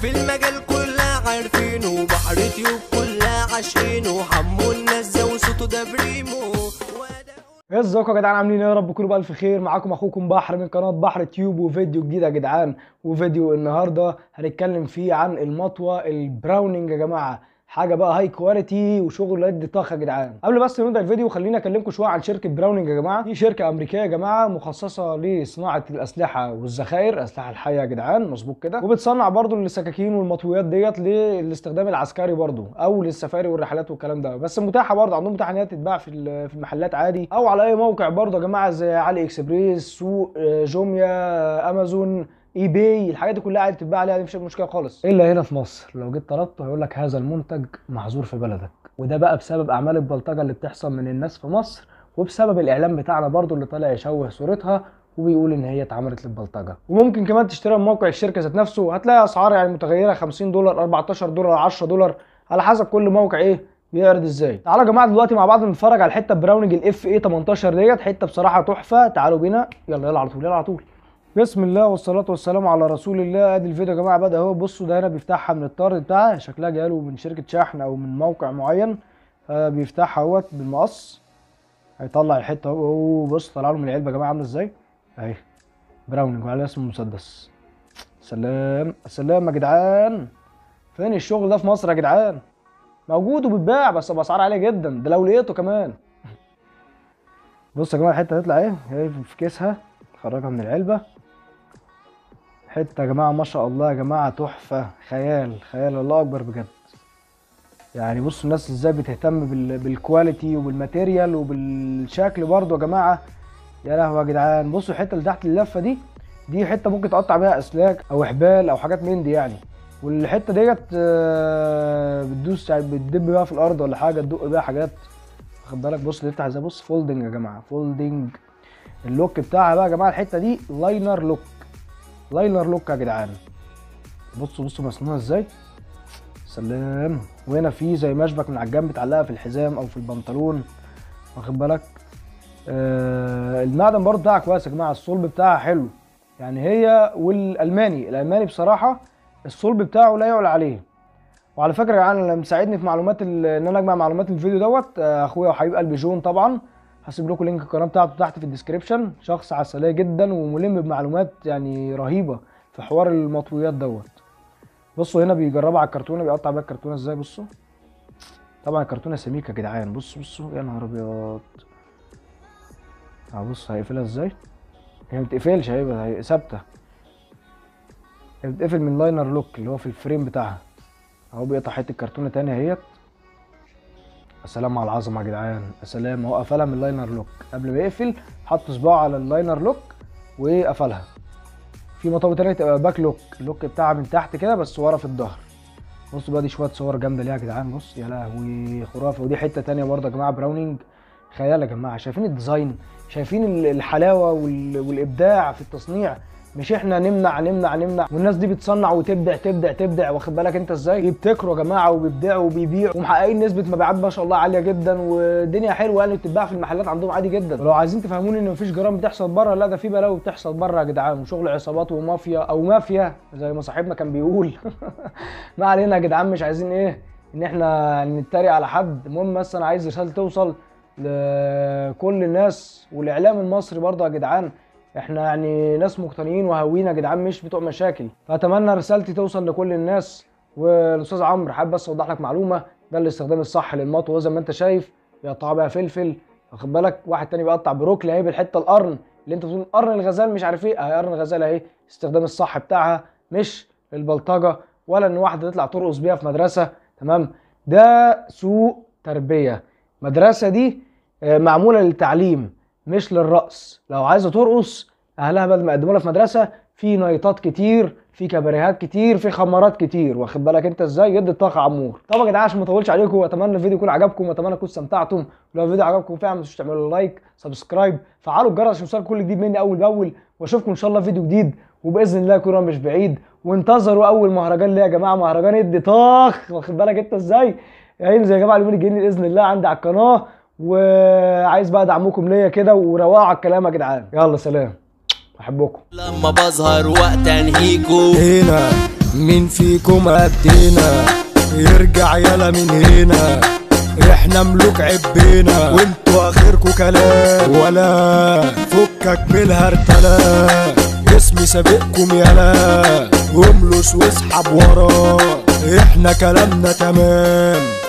في المجال كلها عارفينه بحر تيوب كلها عاشقينه حمو النزة وصوته ده بريمو. ازيكم يا جدعان عاملين إيه يا رب؟ تكونوا بألف خير معاكم أخوكم بحر من قناة بحر تيوب وفيديو جديد يا جدعان. وفيديو النهارده هنتكلم فيه عن المطوة البراوننج يا جماعة. حاجة بقى high quality وشغل قد طخ يا جدعان. قبل بس نبدأ الفيديو خليني أكلمكم شوية عن شركة براوننج يا جماعة. دي شركة أمريكية يا جماعة مخصصة لصناعة الأسلحة والذخائر الاسلحه الحيه يا جدعان مظبوط كده. وبتصنع برضو السكاكين والمطويات ديت للاستخدام العسكري برضو أو للسفاري والرحلات والكلام ده. بس متاحة برضو عندهم متاحة إن هي تتباع في في المحلات عادي. أو على أي موقع برضو يا جماعة زي علي إكسبريس سوق آه، جوميا آمازون اي باي الحاجات دي كلها عادي تتباع عليها دي مفيش مشكلة خالص. إلا هنا في مصر لو جيت طلبته هيقول لك هذا المنتج محظور في بلدك. وده بقى بسبب أعمال البلطجة اللي بتحصل من الناس في مصر وبسبب الإعلام بتاعنا برضو اللي طالع يشوه صورتها وبيقول إن هي اتعملت للبلطجة. وممكن كمان تشتريها من موقع الشركة ذات نفسه هتلاقي أسعار يعني متغيرة 50 دولار 14 دولار 10 دولار على حسب كل موقع إيه بيعرض إزاي. تعالوا يا جماعة دلوقتي مع بعض نتفرج على الحتة براوننج ال FA 18 ديت حتة بصراحة تحفة. تعالوا بينا يلا يلا على طول يلا على طول. بسم الله والصلاة والسلام على رسول الله. ادي الفيديو يا جماعة. بدأ اهو. بصوا ده هنا بيفتحها من الطرد بتاعها. شكلها جاله من شركة شحن أو من موقع معين. آه بيفتحها اهوت بالمقص. هيطلع الحتة اهو. بص طلع من العلبة يا جماعة عاملة إزاي؟ اهي براوننج وعليها اسم مسدس سلام. سلام يا جدعان. فين الشغل ده في مصر يا جدعان؟ موجود وبيتباع بس بأسعار عالية جدا. ده لو لقيته كمان. بص يا جماعة الحتة هتطلع إيه هي في كيسها. خرجها من العلبة. حتة يا جماعة ما شاء الله يا جماعة تحفة خيال خيال الله أكبر بجد. يعني بصوا الناس إزاي بتهتم بال... بال quality وبال material وبالشكل برضو يا جماعة. يا لهوي يا جدعان بصوا الحتة اللي تحت اللفة دي دي حتة ممكن تقطع بيها أسلاك أو حبال أو حاجات من دي يعني. والحتة ديت آه، بتدوس يعني بتدب بيها في الأرض ولا حاجة تدق بيها حاجات. واخد بالك؟ بص تفتح إزاي بص folding يا جماعة folding ال lock بتاعها بقى يا جماعة الحتة دي liner lock liner lock يا جدعان. بصوا بصوا مصنوعه إزاي؟ سلام. وهنا في زي مشبك من على الجنب تعلقها في الحزام أو في البنطلون واخد بالك؟ آه المعدن برضه بتاعها كويس يا جماعة الصلب بتاعها حلو. يعني هي والألماني الألماني بصراحة الصلب بتاعه لا يعلى عليه. وعلى فكرة يا جدعان اللي مساعدني في معلومات إن أنا أجمع معلومات الفيديو دوت آه، أخويا وحبيب قلبي جون طبعا. هسيب لكم link القناه بتاعته تحت في ال description. شخص عسلية جدا وملم بمعلومات يعني رهيبة في حوار المطويات دوت. بصوا هنا بيجربها على الكرتونة بيقطع بيها الكرتونة إزاي؟ بصوا. طبعا الكرتونة سميكة يا جدعان. بصوا بصوا. يا نهار أبيض. اهو بص هيقفلها إزاي؟ هي ما بتقفلش هيبقى هي ثابتة. هي بتقفل من liner lock اللي هو في ال frame بتاعها. أهو بيقطع حتة كرتونه تانية أهيت. سلام على العظمة يا جدعان. سلام. هو قفلها من ال liner lock. قبل ما يقفل حط صباعه على ال liner lock وقفلها. في مطاوي تانية تبقى back lock. ال lock بتاعها من تحت كده بس ورا في الظهر. بصوا بقى دي شوية صور جامدة ليها يا جدعان. بص يا لهوي. خرافة. ودي حتة تانية برضه يا جماعة. براوننج خيال يا جماعة. شايفين ال design. شايفين ال- الحلاوة وال- والإبداع في التصنيع. مش إحنا نمنع نمنع نمنع. والناس دي بتصنع وتبدع تبدع تبدع. واخد بالك انت إزاي؟ بيبتكروا يا جماعة وبيبدعوا وبيبيعوا. ومحققين نسبة مبيعات ما شاء الله عالية جدا والدنيا حلوة يعني بتتباع في المحلات عندهم عادي جدا. ولو عايزين تفهموني إن مفيش جرائم بتحصل بره لا ده في بلاوي بتحصل بره يا جدعان. وشغل عصابات ومافيا أو مافيا زي ما صاحبنا كان بيقول. ما علينا يا جدعان مش عايزين إيه؟ إن إحنا نتريق على حد. المهم بس أنا عايز رساله توصل لكل الناس والإعلام المصري برضه يا جدعان. إحنا يعني ناس مقتنعين وهاويين يا جدعان مش بتوع مشاكل. فأتمنى رسالتي توصل لكل الناس. والأستاذ عمرو حابب بس أوضح لك معلومة. ده الاستخدام الصح للمطوة. زي ما أنت شايف بيقطعها بقى فلفل. واخد بالك؟ واحد تاني بيقطع بروكلي اهي بالحته القرن. اللي أنت بتقول قرن الغزال مش عارف إيه. أهي قرن الغزال أهي. الاستخدام الصح بتاعها مش للبلطجة ولا إن واحدة تطلع ترقص بيها في مدرسة. تمام؟ ده سوق تربية. مدرسه دي آه، معمولة للتعليم. مش للرقص لو عايزة ترقص أهلها بدل ما يقدموا لها في مدرسة في نايتات كتير في كباريهات كتير في خمارات كتير. واخد بالك أنت إزاي؟ يد الطاقة عمور. طبعا يا جدعان عشان ما أطولش عليكم أتمنى الفيديو يكون عجبكم وأتمنى تكونوا استمتعتم. ولو الفيديو عجبكم فعلا ما تنسوش تعملوا like subscribe فعلوا الجرس عشان كل جديد مني أول بأول. وأشوفكم إن شاء الله في فيديو جديد. وبإذن الله كورونا مش بعيد. وانتظروا أول مهرجان ليه يا جماعة؟ مهرجان ادي طاخ واخد بالك أنت إزاي؟ هينزل يا جماعة اليومين الجايين بإذن الله عندي على القناة. وعايز بقى دعمكم ليا كده وروقوا على الكلام يا جدعان. يلا سلام. بحبكم لما بظهر وقت انهيكو هنا مين فيكم قدينا؟ يرجع يلا من هنا. إحنا ملوك عبينا. وانتوا آخركوا كلام. ولا فكك بالهرتلة اسمي سابقكم يلا. املس واسحب وراه إحنا كلامنا تمام.